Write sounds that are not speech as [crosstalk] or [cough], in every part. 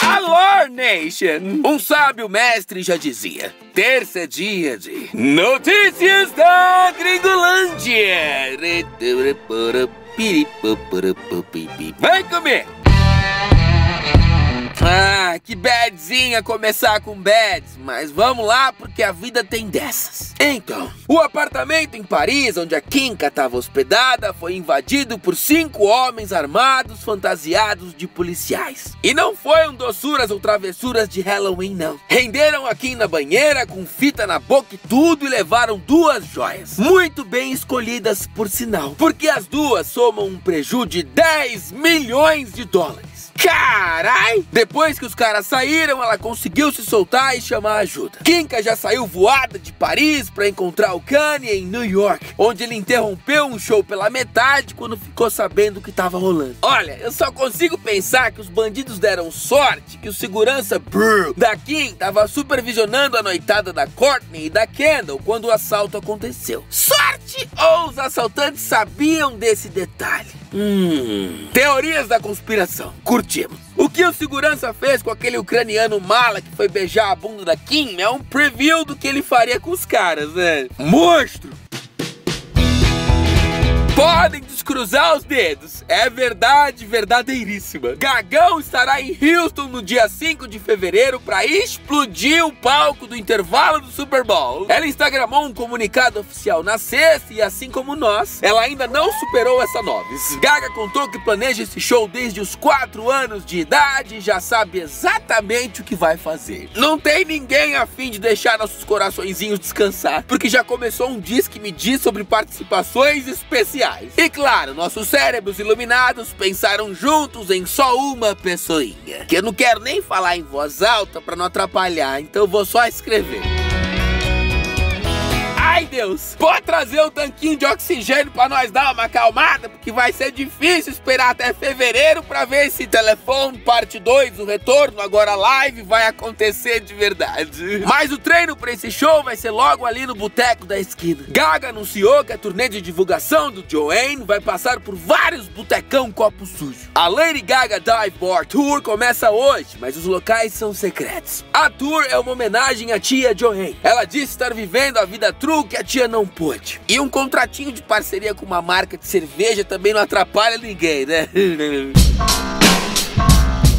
Alor Nation! Um sábio mestre já dizia: terça é dia de Notícias da Gringolândia! Vem comigo! Que badzinha começar com bads, mas vamos lá porque a vida tem dessas. Então, o apartamento em Paris, onde a Kinka estava hospedada, foi invadido por cinco homens armados fantasiados de policiais. E não foi um doçuras ou travessuras de Halloween, não. Renderam a Kim na banheira com fita na boca e tudo e levaram duas joias. Muito bem escolhidas, por sinal, porque as duas somam um prejuízo de 10 milhões de dólares. Carai! Depois que os caras saíram, ela conseguiu se soltar e chamar ajuda. Kinka já saiu voada de Paris para encontrar o Kanye em New York, onde ele interrompeu um show pela metade quando ficou sabendo o que estava rolando. Olha, eu só consigo pensar que os bandidos deram sorte que o segurança brrr, da Kim estava supervisionando a noitada da Courtney e da Kendall quando o assalto aconteceu. Sorte ou os assaltantes sabiam desse detalhe? Hum. Teorias da conspiração. Curtimos. O que o segurança fez com aquele ucraniano mala que foi beijar a bunda da Kim é um preview do que ele faria com os caras, né? Monstro! Podem descruzar os dedos. É verdade, verdadeiríssima. Gagão estará em Houston no dia 5 de fevereiro para explodir o palco do intervalo do Super Bowl. Ela instagramou um comunicado oficial na sexta e assim como nós, ela ainda não superou essa noves. Gaga contou que planeja esse show desde os 4 anos de idade e já sabe exatamente o que vai fazer. Não tem ninguém a fim de deixar nossos coraçõezinhos descansar, porque já começou um disque me diz sobre participações especiais. E claro, nossos cérebros iluminados pensaram juntos em só uma pessoinha. Que eu não quero nem falar em voz alta para não atrapalhar, então vou só escrever. Deus, pode trazer um tanquinho de oxigênio para nós dar uma acalmada, porque vai ser difícil esperar até fevereiro para ver esse telefone parte 2, o retorno, agora live, vai acontecer de verdade. Mas o treino para esse show vai ser logo ali no boteco da esquina. Gaga anunciou que a turnê de divulgação do Joanne vai passar por vários botecão copo sujo. A Lady Gaga Dive Bar Tour começa hoje, mas os locais são secretos. A tour é uma homenagem à tia Joanne. Ela disse estar vivendo a vida true que a tia não pôde. E um contratinho de parceria com uma marca de cerveja também não atrapalha ninguém, né? [laughs]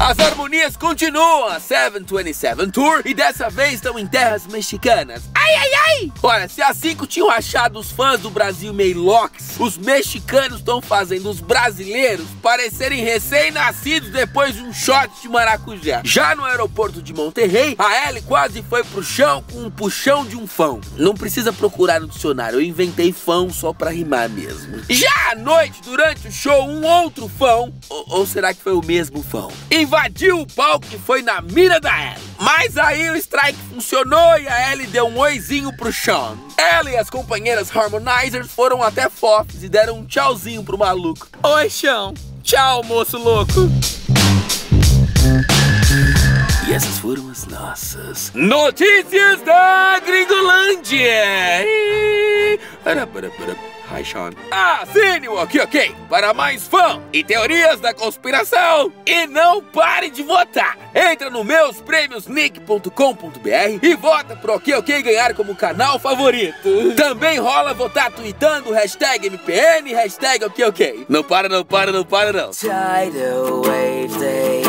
As harmonias continuam a 727 Tour e dessa vez estão em terras mexicanas. Ai, ai, ai! Olha, se a 5 tinham achado os fãs do Brasil meio locks, os mexicanos estão fazendo os brasileiros parecerem recém-nascidos depois de um shot de maracujá. Já no aeroporto de Monterrey, a Ellie quase foi pro chão com um puxão de um fão. Não precisa procurar no dicionário, eu inventei fão só pra rimar mesmo. Já à noite, durante o show, um outro fão, ou, ou será que foi o mesmo fão? invadiu o palco e foi na mira da Ellie. Mas aí o strike funcionou e a Ellie deu um oizinho pro Sean. Ela e as companheiras Harmonizers foram até Fofs e deram um tchauzinho pro maluco. Oi, Sean. Tchau, moço louco. E essas foram as nossas notícias da Gringolândia. Para, para, para. Hi, Sean. Assine o Ok Ok para mais fã e teorias da conspiração. E não pare de votar. Entra no meusprêmiosnick.com.br e vota pro Ok Ok ganhar como canal favorito. Também rola votar tweetando hashtag MPN, hashtag Ok Ok. Não para, não para, não para, não. Tidal waves, they